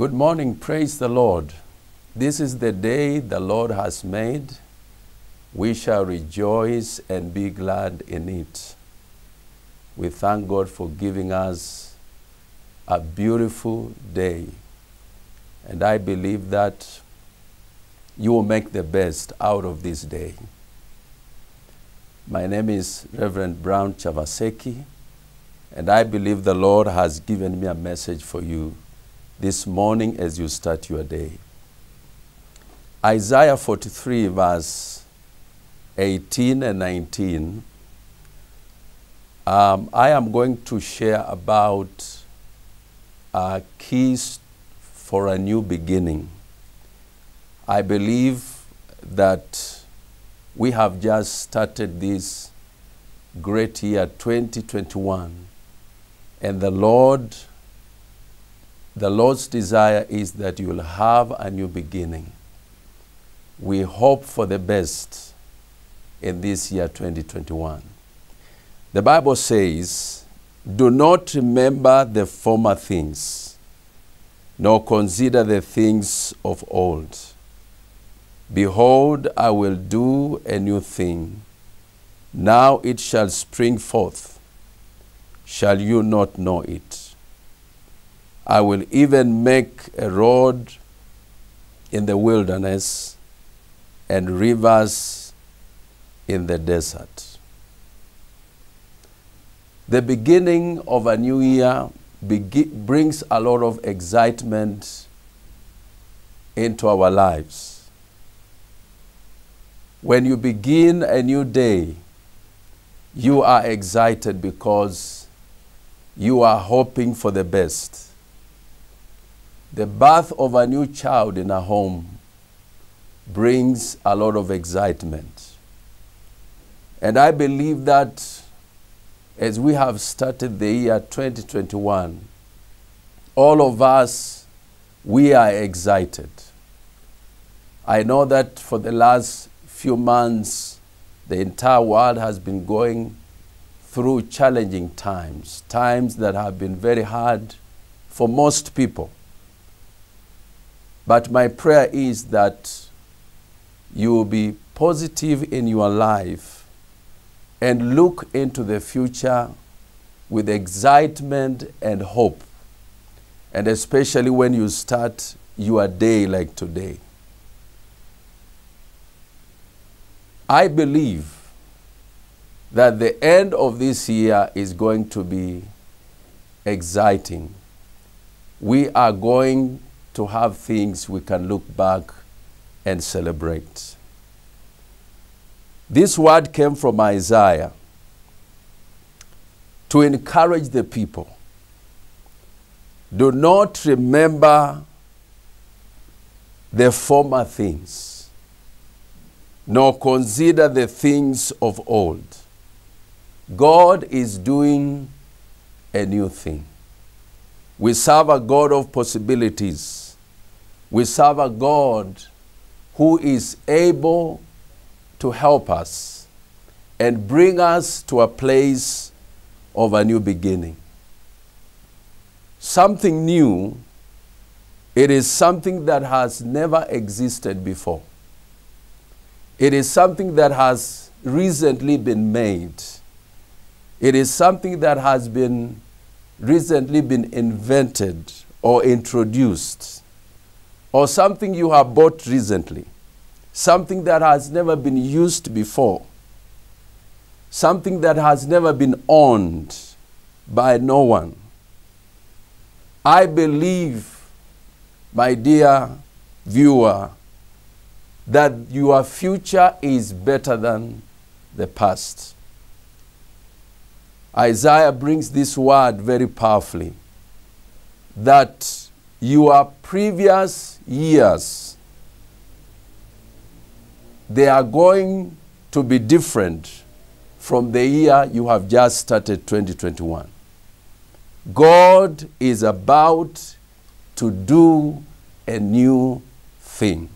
Good morning. Praise the Lord. This is the day the Lord has made. We shall rejoice and be glad in it. We thank God for giving us a beautiful day. And I believe that you will make the best out of this day. My name is Reverend Brown Chavaseki, and I believe the Lord has given me a message for you this morning as you start your day. Isaiah 43, verse 18 and 19. Um, I am going to share about uh, keys for a new beginning. I believe that we have just started this great year 2021 and the Lord the Lord's desire is that you will have a new beginning. We hope for the best in this year 2021. The Bible says, Do not remember the former things, nor consider the things of old. Behold, I will do a new thing. Now it shall spring forth. Shall you not know it? I will even make a road in the wilderness and rivers in the desert. The beginning of a new year brings a lot of excitement into our lives. When you begin a new day, you are excited because you are hoping for the best. The birth of a new child in a home brings a lot of excitement. And I believe that as we have started the year 2021, all of us, we are excited. I know that for the last few months, the entire world has been going through challenging times, times that have been very hard for most people. But my prayer is that you will be positive in your life and look into the future with excitement and hope, and especially when you start your day like today. I believe that the end of this year is going to be exciting. We are going to have things we can look back and celebrate. This word came from Isaiah to encourage the people. Do not remember the former things, nor consider the things of old. God is doing a new thing. We serve a God of possibilities. We serve a God who is able to help us and bring us to a place of a new beginning. Something new, it is something that has never existed before. It is something that has recently been made. It is something that has been recently been invented or introduced, or something you have bought recently, something that has never been used before, something that has never been owned by no one. I believe, my dear viewer, that your future is better than the past. Isaiah brings this word very powerfully that your previous years they are going to be different from the year you have just started 2021 god is about to do a new thing.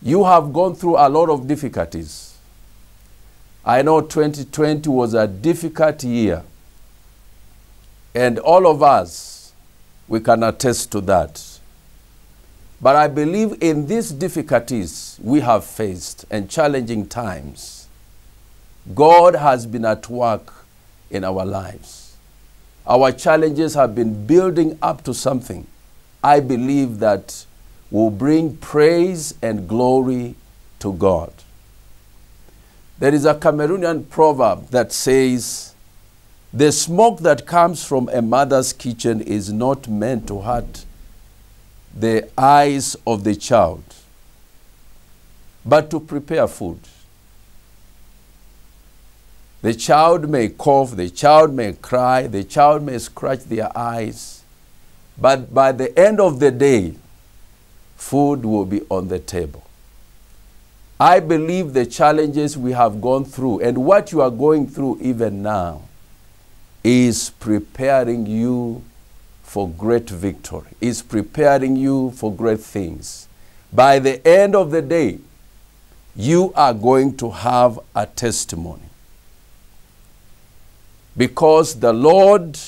You have gone through a lot of difficulties. I know 2020 was a difficult year. And all of us, We can attest to that. But I believe in these difficulties we have faced and challenging times, God has been at work in our lives. Our challenges have been building up to something. I believe that will bring praise and glory to God. There is a Cameroonian proverb that says, The smoke that comes from a mother's kitchen is not meant to hurt the eyes of the child, but to prepare food. The child may cough, the child may cry, the child may scratch their eyes, but by the end of the day, food will be on the table. I believe the challenges we have gone through and what you are going through even now is preparing you for great victory, is preparing you for great things. By the end of the day, you are going to have a testimony. Because the Lord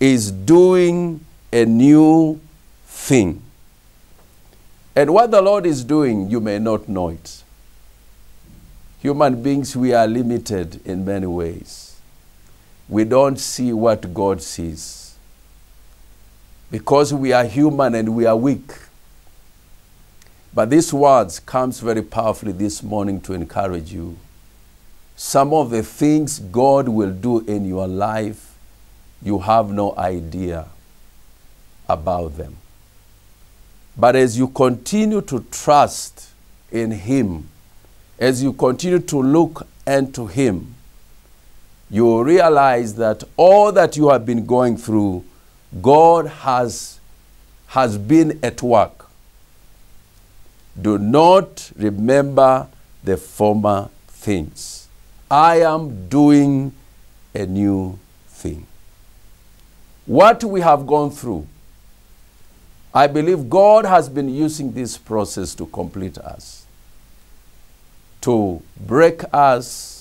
is doing a new thing. And what the Lord is doing, you may not know it. Human beings, we are limited in many ways. We don't see what God sees. Because we are human and we are weak. But these words comes very powerfully this morning to encourage you. Some of the things God will do in your life, you have no idea about them. But as you continue to trust in Him, as you continue to look unto Him, you realize that all that you have been going through, God has, has been at work. Do not remember the former things. I am doing a new thing. What we have gone through, I believe God has been using this process to complete us, to break us,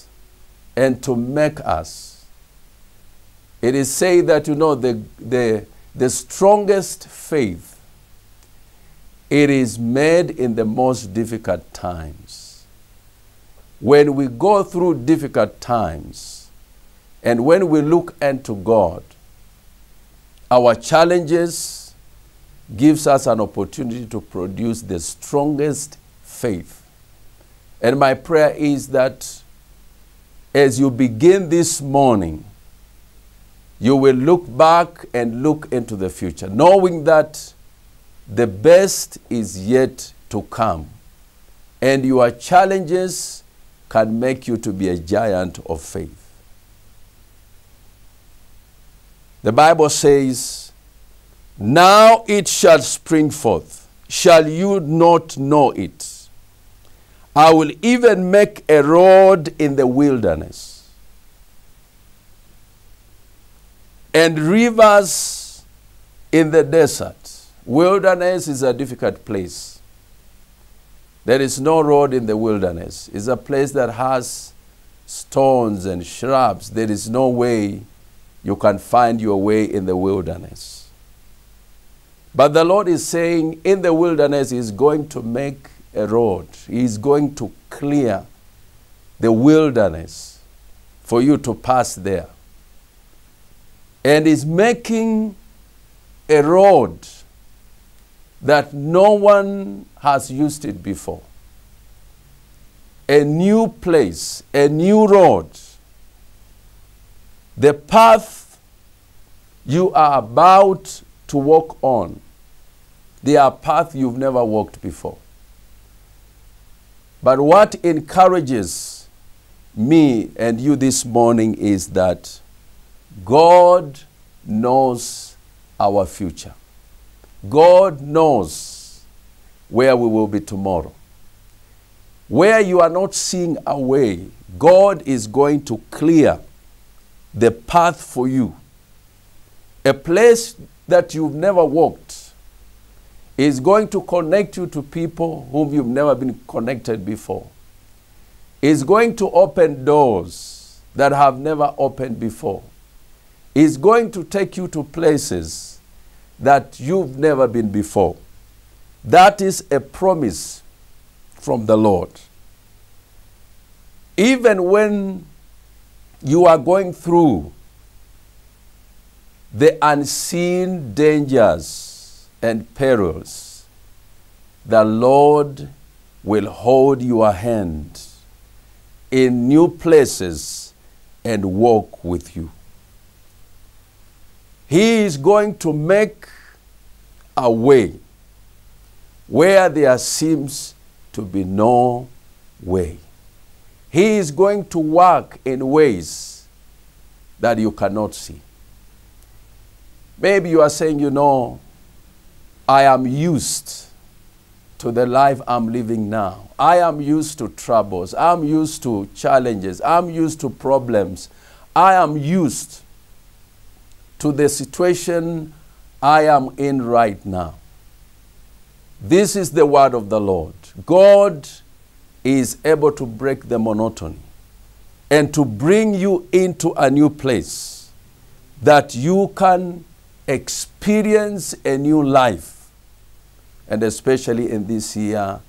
and to make us. It is said that, you know, the, the, the strongest faith, it is made in the most difficult times. When we go through difficult times, and when we look unto God, our challenges gives us an opportunity to produce the strongest faith. And my prayer is that as you begin this morning, you will look back and look into the future, knowing that the best is yet to come. And your challenges can make you to be a giant of faith. The Bible says, Now it shall spring forth. Shall you not know it? I will even make a road in the wilderness and rivers in the desert. Wilderness is a difficult place. There is no road in the wilderness. It's a place that has stones and shrubs. There is no way you can find your way in the wilderness. But the Lord is saying in the wilderness, He's going to make a road. is going to clear the wilderness for you to pass there. And He's making a road that no one has used it before. A new place, a new road. The path you are about to walk on, they are path you've never walked before. But what encourages me and you this morning is that God knows our future. God knows where we will be tomorrow. Where you are not seeing a way, God is going to clear the path for you. A place that you've never walked is going to connect you to people whom you've never been connected before. Is going to open doors that have never opened before. Is going to take you to places that you've never been before. That is a promise from the Lord. Even when you are going through the unseen dangers and perils, the Lord will hold your hand in new places and walk with you. He is going to make a way where there seems to be no way. He is going to work in ways that you cannot see. Maybe you are saying, you know, I am used to the life I'm living now. I am used to troubles. I'm used to challenges. I'm used to problems. I am used to the situation I am in right now. This is the word of the Lord. God is able to break the monotony and to bring you into a new place that you can experience a new life, and especially in this year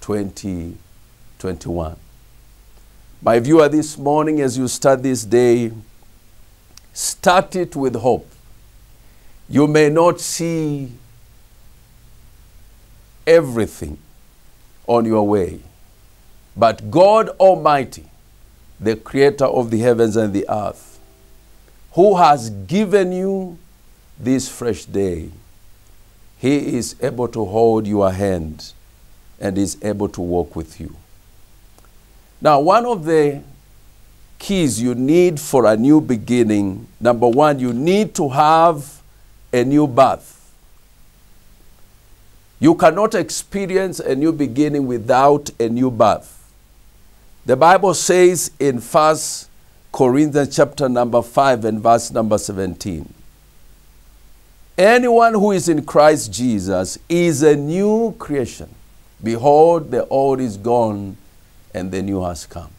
2021. My viewer, this morning as you start this day, start it with hope. You may not see everything on your way, but God Almighty, the creator of the heavens and the earth, who has given you this fresh day, He is able to hold your hand and is able to walk with you. Now, one of the keys you need for a new beginning number one, you need to have a new birth. You cannot experience a new beginning without a new birth. The Bible says in 1 Corinthians chapter number 5 and verse number 17. Anyone who is in Christ Jesus is a new creation. Behold, the old is gone and the new has come.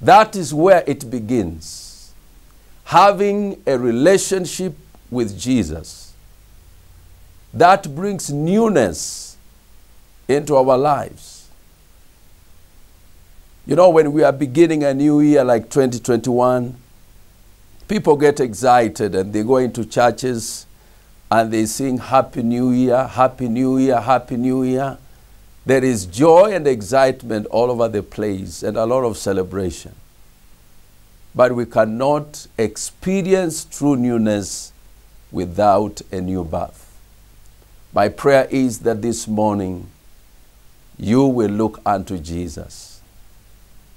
That is where it begins. Having a relationship with Jesus. That brings newness into our lives. You know, when we are beginning a new year like 2021, people get excited and they go into churches and they sing Happy New Year, Happy New Year, Happy New Year. There is joy and excitement all over the place and a lot of celebration. But we cannot experience true newness without a new birth. My prayer is that this morning you will look unto Jesus,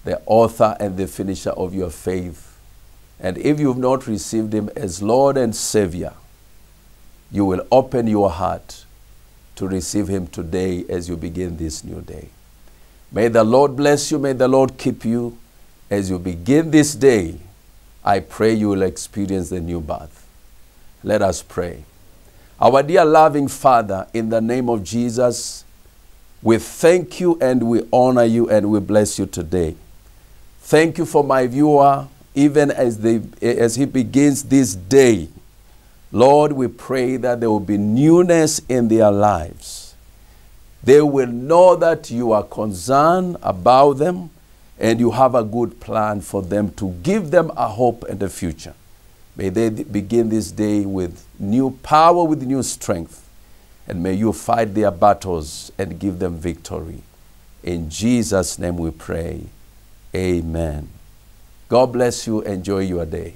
the author and the finisher of your faith. And if you've not received him as Lord and Savior, you will open your heart to receive him today as you begin this new day. May the Lord bless you. May the Lord keep you. As you begin this day, I pray you will experience the new birth. Let us pray. Our dear loving Father, in the name of Jesus, we thank you and we honor you and we bless you today. Thank you for my viewer, even as, they, as he begins this day. Lord, we pray that there will be newness in their lives. They will know that you are concerned about them and you have a good plan for them to give them a hope and a future. May they begin this day with new power, with new strength, and may you fight their battles and give them victory. In Jesus' name we pray. Amen. God bless you. Enjoy your day.